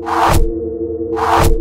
you